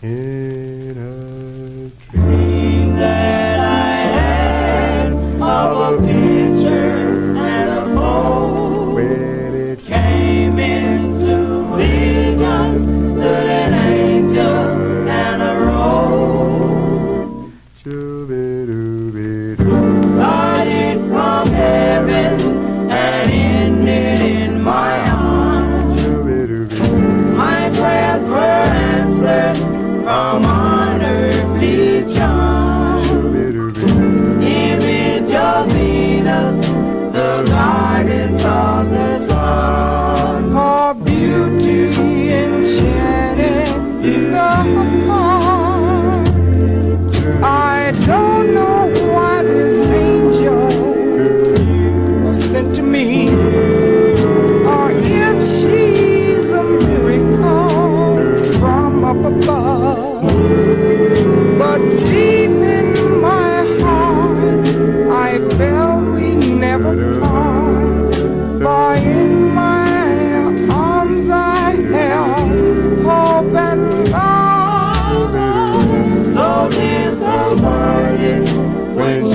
in a dream that I had of a picture and a pole, When it came into vision, stood an angel and a rose. Started from heaven and ended in my arms. My prayers were answered from unearthly charm. image of Venus, the goddess of the sun. Her beauty enchanted the heart. I don't. when